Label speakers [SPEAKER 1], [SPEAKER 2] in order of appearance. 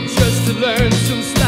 [SPEAKER 1] just to learn some stuff.